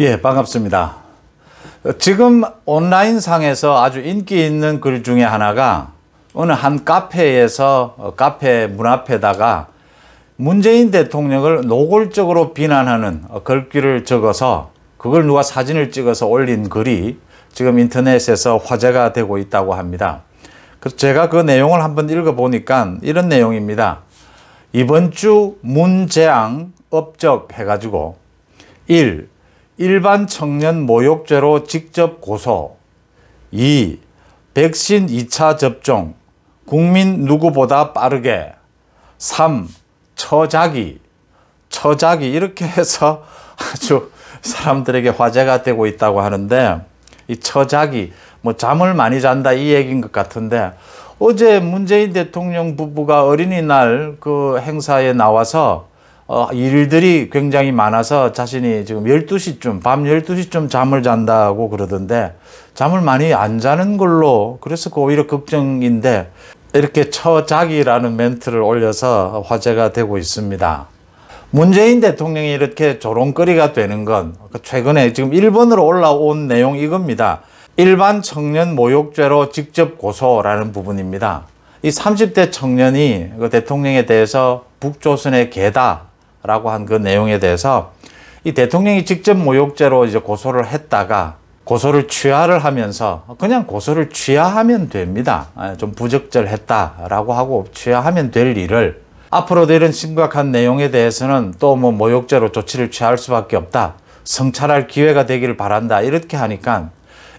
예, 반갑습니다. 지금 온라인 상에서 아주 인기 있는 글 중에 하나가 어느 한 카페에서 어, 카페 문 앞에다가 문재인 대통령을 노골적으로 비난하는 어, 글귀를 적어서 그걸 누가 사진을 찍어서 올린 글이 지금 인터넷에서 화제가 되고 있다고 합니다. 그래서 제가 그 내용을 한번 읽어보니까 이런 내용입니다. 이번 주 문재앙 업적 해가지고 1. 일반 청년 모욕죄로 직접 고소 2. 백신 2차 접종 국민 누구보다 빠르게 3. 처자기 처자기 이렇게 해서 아주 사람들에게 화제가 되고 있다고 하는데 이 처자기 뭐 잠을 많이 잔다 이 얘기인 것 같은데 어제 문재인 대통령 부부가 어린이날 그 행사에 나와서 어, 일들이 굉장히 많아서 자신이 지금 12시쯤, 밤 12시쯤 잠을 잔다고 그러던데 잠을 많이 안 자는 걸로 그래서 그 오히려 걱정인데 이렇게 처자기라는 멘트를 올려서 화제가 되고 있습니다. 문재인 대통령이 이렇게 조롱거리가 되는 건 최근에 지금 일본으로 올라온 내용 이겁니다. 일반 청년 모욕죄로 직접 고소라는 부분입니다. 이 30대 청년이 그 대통령에 대해서 북조선의 개다 라고 한 그 내용에 대해서 이 대통령이 직접 모욕죄로 이제 고소를 했다가 고소를 취하를 하면서 그냥 고소를 취하하면 됩니다. 아, 좀 부적절했다라고 하고 취하하면 될 일을 앞으로도 이런 심각한 내용에 대해서는 또 뭐 모욕죄로 조치를 취할 수밖에 없다. 성찰할 기회가 되기를 바란다. 이렇게 하니까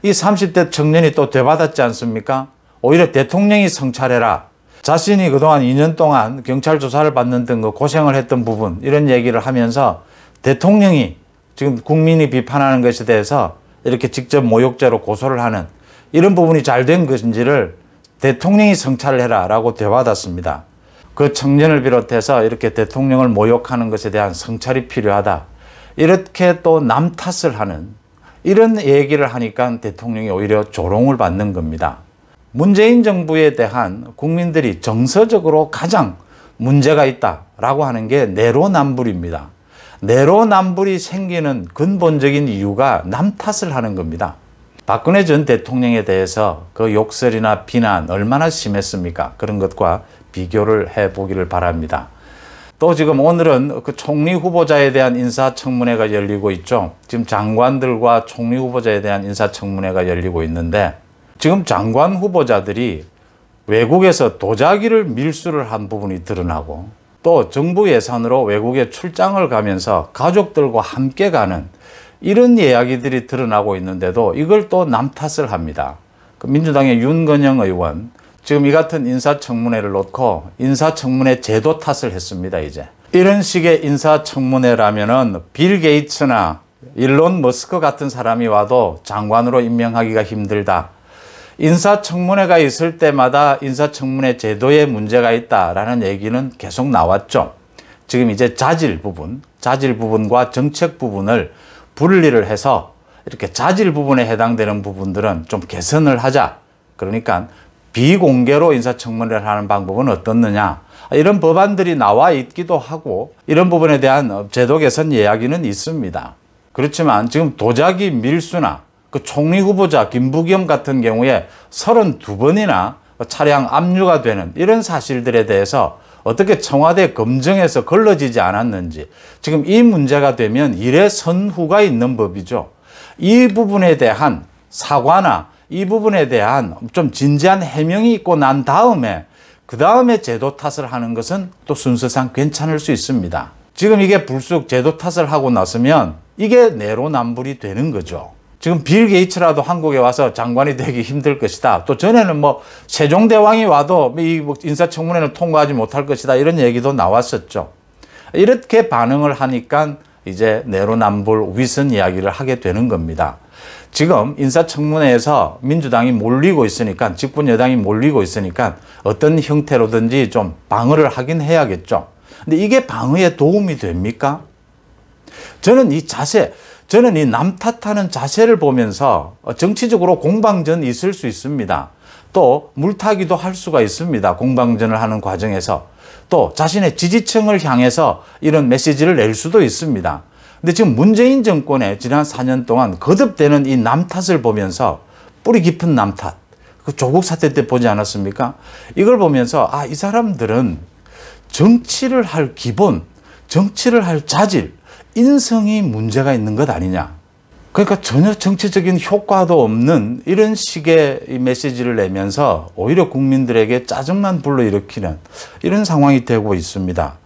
이 30대 청년이 또 되받았지 않습니까? 오히려 대통령이 성찰해라. 자신이 그동안 2년 동안 경찰 조사를 받는 등그 고생을 했던 부분 이런 얘기를 하면서 대통령이 지금 국민이 비판하는 것에 대해서 이렇게 직접 모욕죄로 고소를 하는 이런 부분이 잘 된 것인지를 대통령이 성찰을 해라 라고 되받았습니다. 그 청년을 비롯해서 이렇게 대통령을 모욕하는 것에 대한 성찰이 필요하다. 이렇게 또 남 탓을 하는 이런 얘기를 하니까 대통령이 오히려 조롱을 받는 겁니다. 문재인 정부에 대한 국민들이 정서적으로 가장 문제가 있다라고 하는 게 내로남불입니다. 내로남불이 생기는 근본적인 이유가 남 탓을 하는 겁니다. 박근혜 전 대통령에 대해서 그 욕설이나 비난 얼마나 심했습니까? 그런 것과 비교를 해 보기를 바랍니다. 또 지금 오늘은 그 총리 후보자에 대한 인사청문회가 열리고 있죠. 지금 장관들과 총리 후보자에 대한 인사청문회가 열리고 있는데 지금 장관 후보자들이 외국에서 도자기를 밀수를 한 부분이 드러나고 또 정부 예산으로 외국에 출장을 가면서 가족들과 함께 가는 이런 이야기들이 드러나고 있는데도 이걸 또 남 탓을 합니다. 그 민주당의 윤건영 의원 지금 이 같은 인사청문회를 놓고 인사청문회 제도 탓을 했습니다, 이제. 이런 식의 인사청문회라면은 빌 게이츠나 일론 머스크 같은 사람이 와도 장관으로 임명하기가 힘들다. 인사청문회가 있을 때마다 인사청문회 제도에 문제가 있다라는 얘기는 계속 나왔죠. 지금 이제 자질 부분, 자질 부분과 정책 부분을 분리를 해서 이렇게 자질 부분에 해당되는 부분들은 좀 개선을 하자. 그러니까 비공개로 인사청문회를 하는 방법은 어떻느냐. 이런 법안들이 나와 있기도 하고 이런 부분에 대한 제도 개선 이야기는 있습니다. 그렇지만 지금 도자기 밀수나 그 총리 후보자 김부겸 같은 경우에 32번이나 차량 압류가 되는 이런 사실들에 대해서 어떻게 청와대 검증에서 걸러지지 않았는지 지금 이 문제가 되면 일의 선후가 있는 법이죠. 이 부분에 대한 사과나 이 부분에 대한 좀 진지한 해명이 있고 난 다음에 그 다음에 제도 탓을 하는 것은 또 순서상 괜찮을 수 있습니다. 지금 이게 불쑥 제도 탓을 하고 나서면 이게 내로남불이 되는 거죠. 지금 빌 게이츠라도 한국에 와서 장관이 되기 힘들 것이다. 또 전에는 뭐 세종대왕이 와도 이뭐 인사청문회를 통과하지 못할 것이다. 이런 얘기도 나왔었죠. 이렇게 반응을 하니까 이제 내로남불 위선 이야기를 하게 되는 겁니다. 지금 인사청문회에서 민주당이 몰리고 있으니까 직분 여당이 몰리고 있으니까 어떤 형태로든지 좀 방어를 하긴 해야겠죠. 근데 이게 방어에 도움이 됩니까? 저는 이 자세 저는 이 남 탓하는 자세를 보면서 정치적으로 공방전이 있을 수 있습니다. 또 물타기도 할 수가 있습니다. 공방전을 하는 과정에서. 또 자신의 지지층을 향해서 이런 메시지를 낼 수도 있습니다. 근데 지금 문재인 정권의 지난 4년 동안 거듭되는 이 남탓을 보면서 뿌리 깊은 남탓, 그 조국 사태 때 보지 않았습니까? 이걸 보면서 아, 이 사람들은 정치를 할 기본, 정치를 할 자질, 인성이 문제가 있는 것 아니냐. 그러니까 전혀 정치적인 효과도 없는 이런 식의 메시지를 내면서 오히려 국민들에게 짜증만 불러일으키는 이런 상황이 되고 있습니다.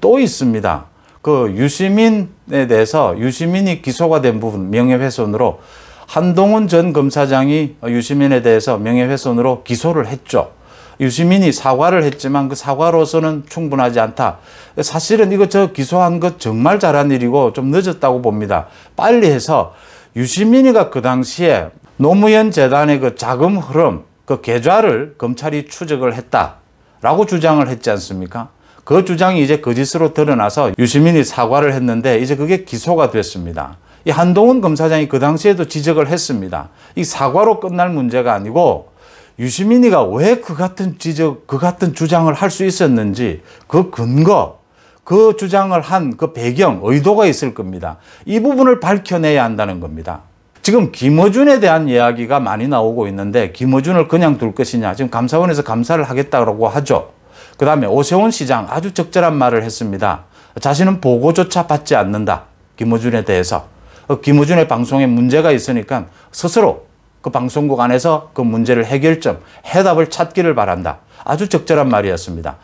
또 있습니다. 그 유시민에 대해서 유시민이 기소가 된 부분 명예훼손으로 한동훈 전 검사장이 유시민에 대해서 명예훼손으로 기소를 했죠. 유시민이 사과를 했지만 그 사과로서는 충분하지 않다. 사실은 이거 저 기소한 것 정말 잘한 일이고 좀 늦었다고 봅니다. 빨리 해서 유시민이가 그 당시에 노무현 재단의 그 자금 흐름, 그 계좌를 검찰이 추적을 했다라고 주장을 했지 않습니까? 그 주장이 이제 거짓으로 드러나서 유시민이 사과를 했는데 이제 그게 기소가 됐습니다. 이 한동훈 검사장이 그 당시에도 지적을 했습니다. 이 사과로 끝날 문제가 아니고 유시민이가 왜 그 같은 지적, 그 같은 주장을 할 수 있었는지 그 근거, 그 주장을 한 그 배경, 의도가 있을 겁니다. 이 부분을 밝혀내야 한다는 겁니다. 지금 김어준에 대한 이야기가 많이 나오고 있는데 김어준을 그냥 둘 것이냐. 지금 감사원에서 감사를 하겠다고 하죠. 그 다음에 오세훈 시장 아주 적절한 말을 했습니다. 자신은 보고조차 받지 않는다. 김어준에 대해서. 어, 김어준의 방송에 문제가 있으니까 스스로 그 방송국 안에서 그 문제를 해결점, 해답을 찾기를 바란다. 아주 적절한 말이었습니다.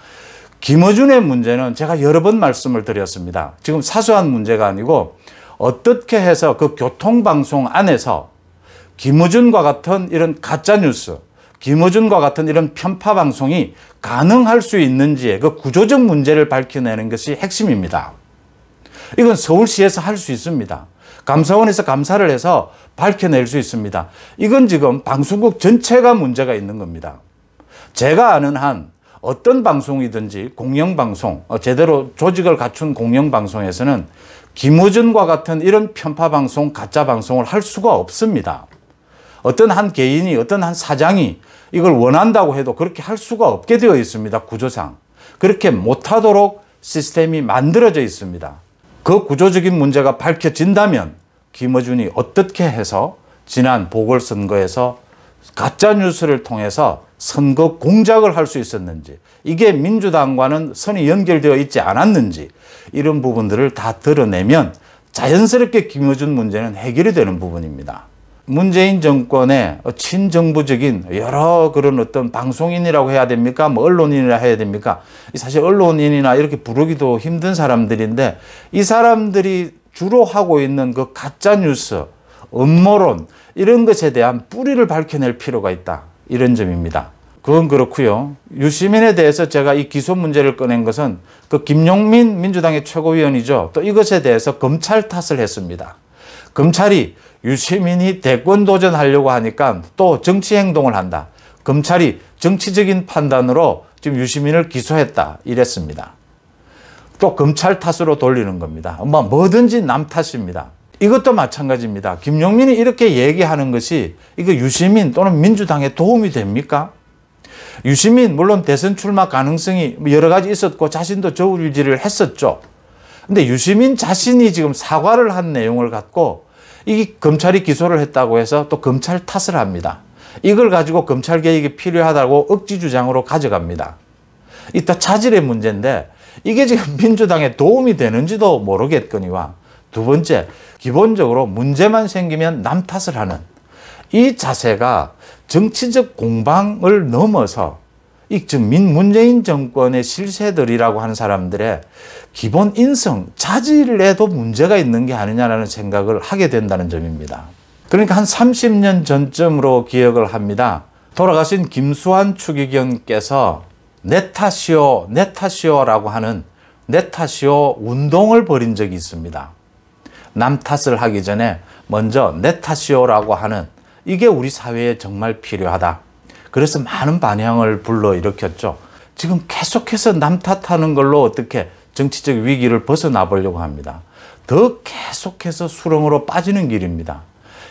김어준의 문제는 제가 여러 번 말씀을 드렸습니다. 지금 사소한 문제가 아니고 어떻게 해서 그 교통방송 안에서 김어준과 같은 이런 가짜뉴스, 김어준과 같은 이런 편파 방송이 가능할 수 있는지의 그 구조적 문제를 밝혀내는 것이 핵심입니다. 이건 서울시에서 할 수 있습니다. 감사원에서 감사를 해서 밝혀낼 수 있습니다. 이건 지금 방송국 전체가 문제가 있는 겁니다. 제가 아는 한 어떤 방송이든지 공영방송, 어, 제대로 조직을 갖춘 공영방송에서는 김어준과 같은 이런 편파방송, 가짜방송을 할 수가 없습니다. 어떤 한 개인이, 어떤 한 사장이 이걸 원한다고 해도 그렇게 할 수가 없게 되어 있습니다. 구조상. 그렇게 못하도록 시스템이 만들어져 있습니다. 그 구조적인 문제가 밝혀진다면 김어준이 어떻게 해서 지난 보궐선거에서 가짜뉴스를 통해서 선거 공작을 할 수 있었는지, 이게 민주당과는 선이 연결되어 있지 않았는지, 이런 부분들을 다 드러내면 자연스럽게 김어준 문제는 해결이 되는 부분입니다. 문재인 정권의 친정부적인 여러 그런 어떤 방송인이라고 해야 됩니까? 뭐 언론인이라 해야 됩니까? 사실 언론인이나 이렇게 부르기도 힘든 사람들인데 이 사람들이 주로 하고 있는 그 가짜 뉴스, 음모론 이런 것에 대한 뿌리를 밝혀낼 필요가 있다. 이런 점입니다. 그건 그렇고요. 유시민에 대해서 제가 이 기소 문제를 꺼낸 것은 그 김용민 민주당의 최고위원이죠. 또 이것에 대해서 검찰 탓을 했습니다. 검찰이 유시민이 대권 도전하려고 하니까 또 정치 행동을 한다. 검찰이 정치적인 판단으로 지금 유시민을 기소했다. 이랬습니다. 또 검찰 탓으로 돌리는 겁니다. 뭐 뭐든지 남 탓입니다. 이것도 마찬가지입니다. 김용민이 이렇게 얘기하는 것이 이거 유시민 또는 민주당에 도움이 됩니까? 유시민 물론 대선 출마 가능성이 여러 가지 있었고 자신도 저울질을 했었죠. 근데 유시민 자신이 지금 사과를 한 내용을 갖고 이 검찰이 기소를 했다고 해서 또 검찰 탓을 합니다. 이걸 가지고 검찰 개혁이 필요하다고 억지 주장으로 가져갑니다. 이따 차질의 문제인데 이게 지금 민주당에 도움이 되는지도 모르겠거니와 두 번째, 기본적으로 문제만 생기면 남 탓을 하는 이 자세가 정치적 공방을 넘어서 이 민, 문재인 정권의 실세들이라고 하는 사람들의 기본 인성, 자질에도 문제가 있는 게 아니냐라는 생각을 하게 된다는 점입니다. 그러니까 한 30년 전쯤으로 기억을 합니다. 돌아가신 김수환 추기경께서 내 탓이요라고 하는 내 탓이요 운동을 벌인 적이 있습니다. 남 탓을 하기 전에 먼저 내 탓이요라고 하는 이게 우리 사회에 정말 필요하다. 그래서 많은 반향을 불러일으켰죠. 지금 계속해서 남 탓하는 걸로 어떻게 정치적 위기를 벗어나 보려고 합니다. 더 계속해서 수렁으로 빠지는 길입니다.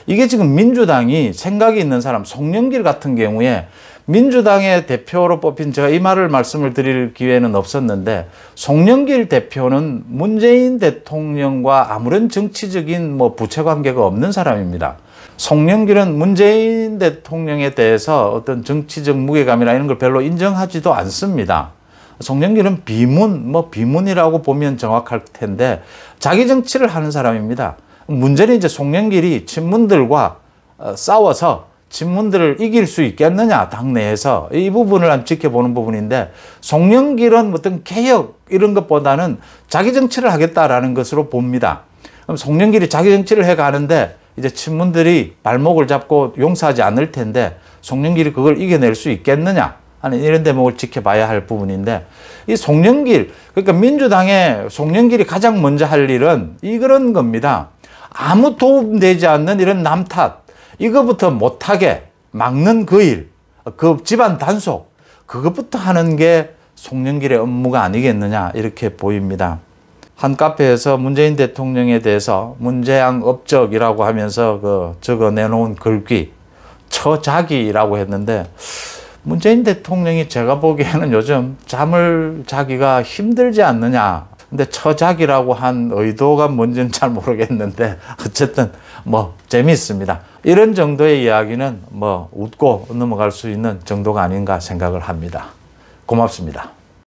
이게 지금 민주당이 생각이 있는 사람 송영길 같은 경우에 민주당의 대표로 뽑힌 제가 이 말을 말씀을 드릴 기회는 없었는데 송영길 대표는 문재인 대통령과 아무런 정치적인 뭐 부채 관계가 없는 사람입니다. 송영길은 문재인 대통령에 대해서 어떤 정치적 무게감이나 이런 걸 별로 인정하지도 않습니다. 송영길은 비문, 뭐 비문이라고 보면 정확할 텐데 자기 정치를 하는 사람입니다. 문제는 이제 송영길이 친문들과 어, 싸워서 친문들을 이길 수 있겠느냐 당내에서 이 부분을 한 지켜보는 부분인데 송영길은 어떤 개혁 이런 것보다는 자기 정치를 하겠다라는 것으로 봅니다. 그럼 송영길이 자기 정치를 해 가는데 이제 친문들이 발목을 잡고 용서하지 않을 텐데 송영길이 그걸 이겨낼 수 있겠느냐 하는 이런 대목을 지켜봐야 할 부분인데 이 송영길 그러니까 민주당의 송영길이 가장 먼저 할 일은 이런 겁니다. 아무 도움되지 않는 이런 남탓 이거부터 못하게 막는 그 일, 그 집안 단속 그것부터 하는 게 송영길의 업무가 아니겠느냐 이렇게 보입니다. 한 카페에서 문재인 대통령에 대해서 문재양 업적이라고 하면서 그 적어 내놓은 글귀 처자기라고 했는데 문재인 대통령이 제가 보기에는 요즘 잠을 자기가 힘들지 않느냐. 근데 처자기라고 한 의도가 뭔지는 잘 모르겠는데 어쨌든 뭐 재미있습니다. 이런 정도의 이야기는 뭐 웃고 넘어갈 수 있는 정도가 아닌가 생각을 합니다. 고맙습니다.